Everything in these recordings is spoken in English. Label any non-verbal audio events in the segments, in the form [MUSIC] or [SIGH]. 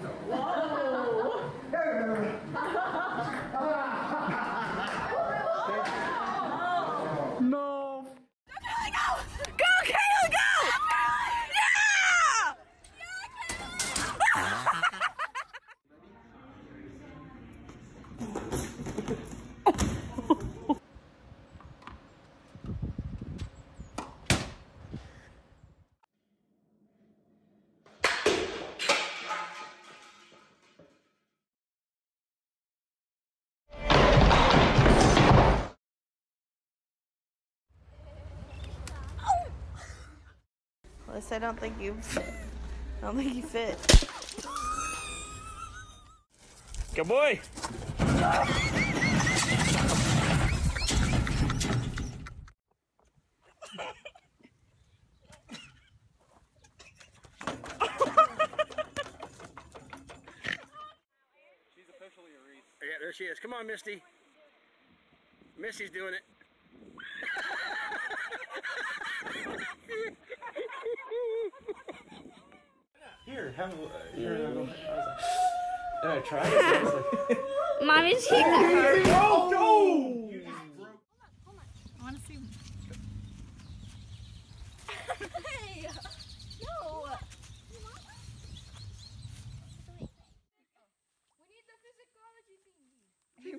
No. Alyssa, I don't think you. I don't think you fit. Good boy. Yeah, there she is. Come on, Misty. Misty's doing it. Here, have a. Here, I was like, [SIGHS] and I tried. it, and I was like, [LAUGHS] Mommy's [LAUGHS] keep that. oh, no! I want to see. Hey! No!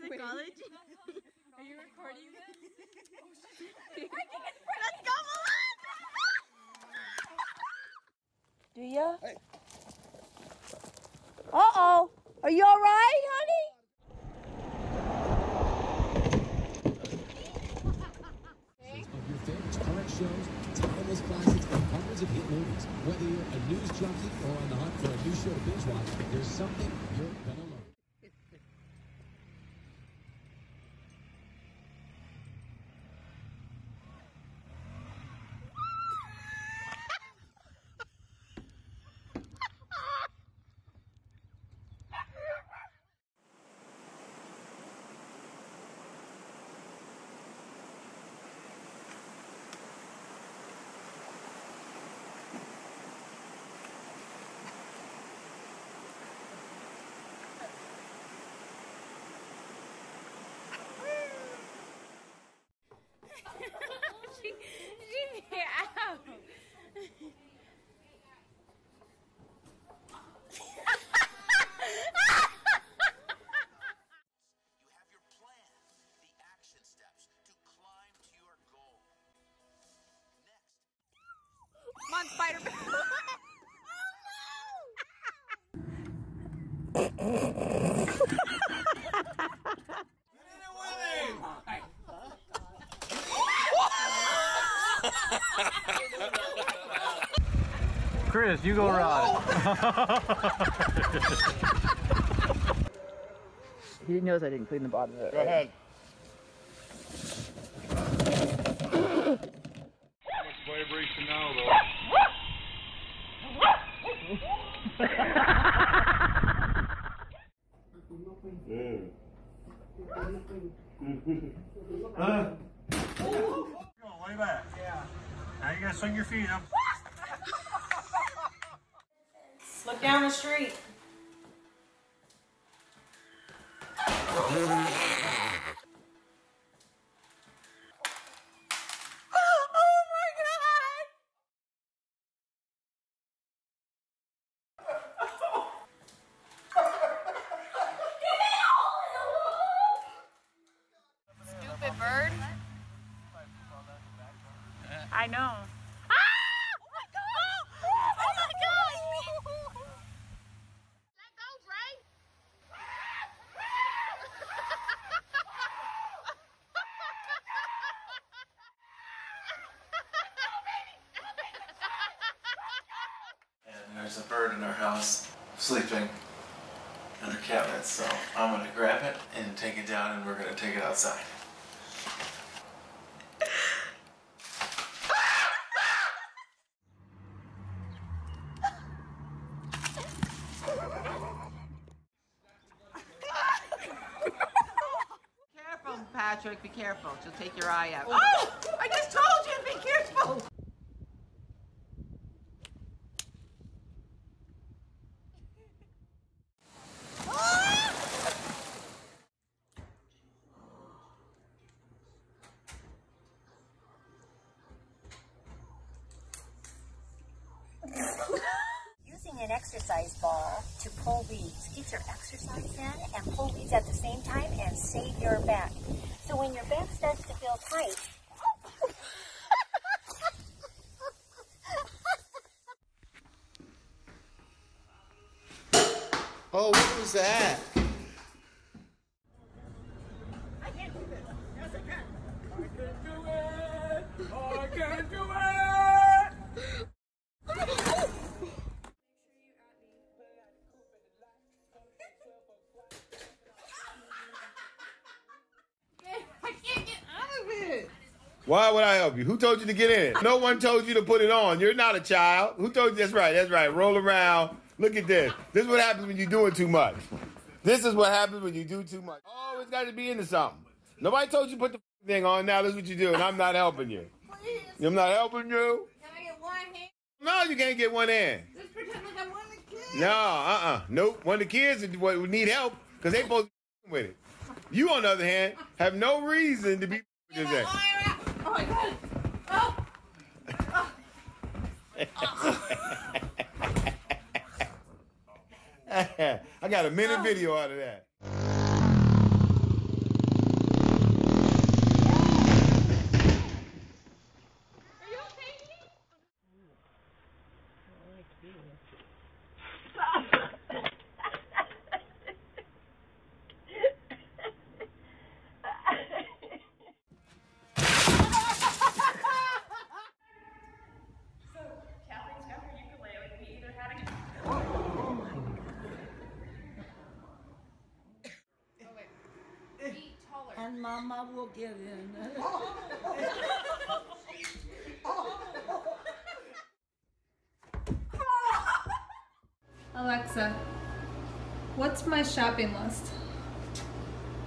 Psychology? Are you recording this? Let's go, Do ya? Uh oh. Are you honey? of hit movies. Whether you're a news junkie or on the hunt for a new show to binge watch, there's something you're gonna Chris, you go ride. He knows I didn't clean the bottom of it. Go ahead. Vibration now, though. [LAUGHS] Huh? Way back. Yeah. Now you gotta swing your feet up. Look down the street. oh my god! Stupid bird. I know. Ah! Oh my god! Oh my god! Let go, Dre. And there's a bird in our house in under cabinets, so I'm gonna grab it and take it down and we're gonna take it outside. Careful, Patrick. Be careful. She'll take your eye out. Oh! I just told you be careful. exercise bar to pull Get exercise in and pull weeds at the same time and save your back. So when your back starts to feel tight, Oh, what was that? Why would I help you? Who told you to get in? No one told you to put it on. You're not a child. Who told you? That's right. That's right. Roll around. Look at this. This is what happens when you're doing too much. This is what happens when you do too much. Always got to be into something. Nobody told you to put the [LAUGHS] thing on. Now this is what you do, and I'm not helping you. I'm not helping you. Can I get one hand? No, you can't get one in. Just pretend like I'm one of the kids. No, uh-uh. Nope. One of the kids would need help because they both [LAUGHS] with it. You, on the other hand, have no reason to be [LAUGHS] with this. Oh my god. Oh. [LAUGHS] I got a minute video out of that. And Mama will get in. Alexa, what's my shopping list?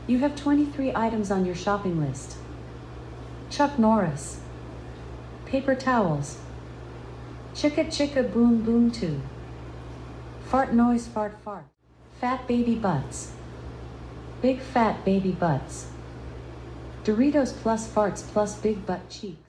You have 23 items on your shopping list Chuck Norris, paper towels, chicka chicka boom boom too, fart noise fart fart, fat baby butts, big fat baby butts, Doritos plus farts plus big butt cheek,